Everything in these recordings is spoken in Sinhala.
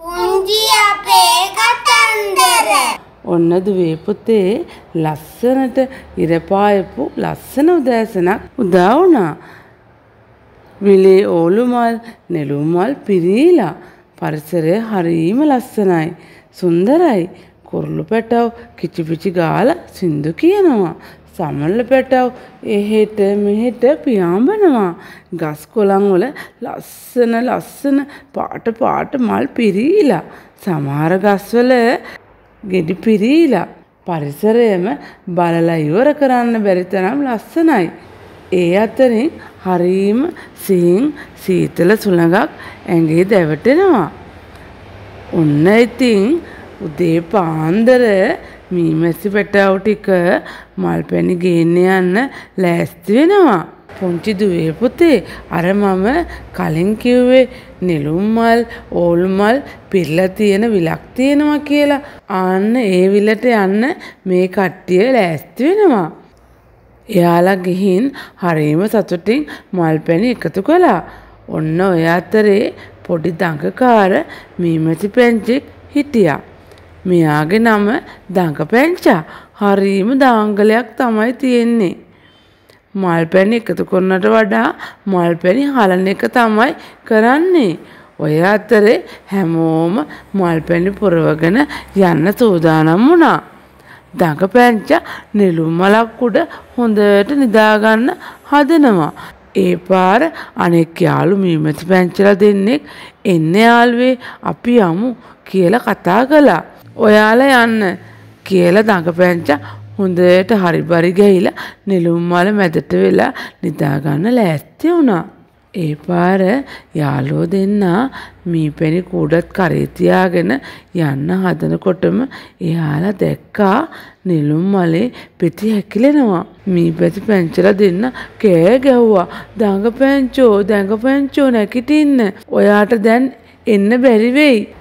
පුංචි අපේ කතන්දර ඔන්න දුවේ පුතේ ලස්සනට ඉරපායපු ලස්සන උදෑසනක් උදා වුණා. විලේ ඕලු මල් නෙළුම් මල් පිරීලා පරිසරය හරීම ලස්සනයි. සුන්දරයි. කුරුළු පැටව් කිචිපිචි ගාලා සින්දු කියනවා. සමල්ල පැටව් එහෙට මෙහෙට පියාඹනවා. ගස් කොළන් වල ලස්සන ලස්සන පාට පාට මල් පිරීලා. සමහර ගස්වල ගෙඩි පිරීලා පරිසරයම බලලා ඉවර කරන්න බැරි තරම් ලස්සනයි. ඒ අතරින් හරීම සිහින් සීතල සුළඟක් ඇඟේ දැවටෙනවා. ඔන්න ඉතින් උදේ පාන්දර මීමැසි පැටව් ටික මල් පැණි ගේන්න යන්න ලෑස්ති වෙනවා. පුංචි දුවේ පුතේ අර මම කලින් කිව්වේ නෙළුම් මල් ඕල් මල් පිරලා තියෙන විලක් තියෙනවා කියලා. ආන්න ඒ විලට යන්න මේ කට්ටිය ලෑස්ති වෙනවා. එයාලා ගිහින් හරීම සතුටින් මල් පැණි එකතු කළා. ඔන්න ඔය අතරේ පොඩි දඟකාර මීමැසි පැංචෙක් හිටියා. මෙයාගේ නම දඟ පැංචා. හරීම දාංගලයක් තමයි තියෙන්නේ. මල් පැණි එකතු කරනට වඩා මල් පැණි හලන එක තමයි කරන්නේ. ඔය අතරේ හැමෝම මල් පැණි පුරවගෙන යන්න සූදානම් වුණා. දඟ පැංචා නෙළුම් මලක් උඩ හොඳට නිදාගන්න හදනවා. ඒ පාර අනෙක් යාළු මීමැසි පැංචලා දෙන්නෙක් එන්න යාළුවේ අපි යමු කියලා කතා කළා. ඔයාලා යන්න කියලා දඟ පැංචා හොඳට හරිබරි ගහිලා නෙළුම් මල මැදට වෙලා නිදාගන්න ලෑස්ති වුණා. ඒ පාර යාළුවෝ දෙන්නා මීපැණි කූඩත් කරේ තියාගෙන යන්න හදනකොටම එයාලා දැක්කා නෙළුම් මලේ පෙති හැකිලෙනවා. මීපැති පැංචලා දෙන්න කෑ ගැහුවා. දඟ පැංචෝ දඟ පැංචෝ නැගිටින්න. ඔයාට දැන් එන්න බැරි වෙයි.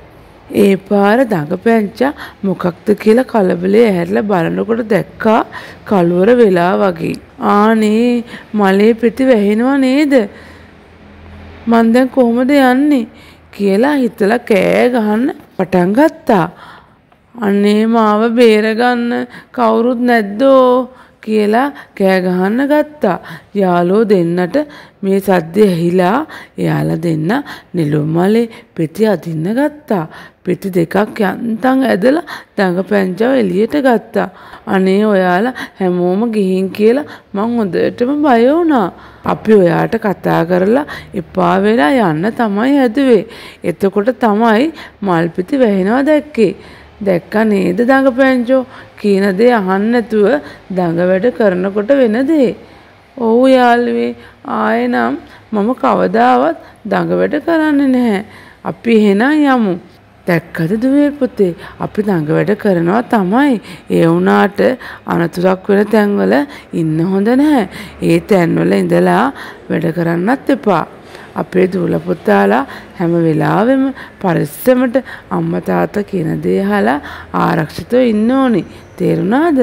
ඒ පාර දඟ පැංචා මොකක්ද කියලා කලබලේ ඇහැරලා බලනකොට දැක්කා කළුවර වෙලා වගේ. ආනේ මලේ පෙති වැහෙනවා නේද? මං දැන් කොහොමද යන්නේ කියලා හිතලා කෑ ගහන්න පටන් ගත්තා. අනේ මාව බේරගන්න කවුරුත් නැද්දෝ කියලා කෑ ගහන්න ගත්තා. යාළුවෝ දෙන්නට මේ සද්දය ඇහිලා එයාලා දෙන්න නෙළුම් මලේ පෙති අදින්න ගත්තා. පෙති දෙකක් යන්තම් ඇදලා දඟ පැංචව එළියට ගත්තා. අනේ ඔයාලා හැමෝම ගිහින් කියලා මං හොඳටම බය වුණා. අපි ඔයාට කතා කරලා එපා වෙලා යන්න තමයි හැදුවේ. එතකොට තමයි මල් පිටි වැහෙනවා දැක්කේ. දැක්කා නේද දඟ පැංචෝ කියන දේ අහන්න නැතුව දඟ වැඩ කරනකොට වෙන දේ. ඔව් යාළුවේ ආයෙනම් මම කවදාවත් දඟ වැඩ කරන්නේ නැහැ. අපි එහෙනම් යමු. දැක්කද දුවේ පුතේ අපි දඟ වැඩ කරනවා තමයි. ඒ වුණාට අනතුරක් වෙන තැන්වල ඉන්න හොඳ නැහැ. ඒ තැන්වල ඉඳලා වැඩ කරන්නත් එපා. අපේ දූල පුතාලා හැම වෙලාවෙම පරිස්සමට අම්මා තාත්තා කියන දේ අහලා ආරක්ෂිතව ඉන්න ඕනි. තේරුණාද?